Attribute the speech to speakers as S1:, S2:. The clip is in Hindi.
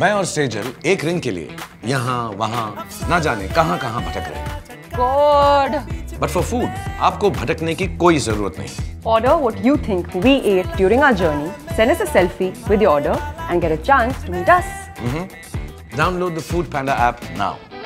S1: मैं और सेजल एक रिंग के लिए यहाँ वहाँ ना जाने कहाँ कहाँ भटक रहे
S2: गॉड।
S1: बट फॉर फ़ूड आपको भटकने की कोई ज़रूरत नहीं।
S2: Order what you think we ate during our journey send us a selfie with your order and get a chance to meet
S1: us download the Foodpanda app now